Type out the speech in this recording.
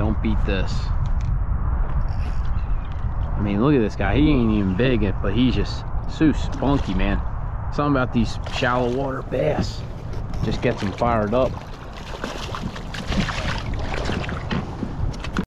don't beat this. I mean, look at this guy. He ain't even big, but he's just so spunky, man. Something about these shallow water bass just gets them fired up.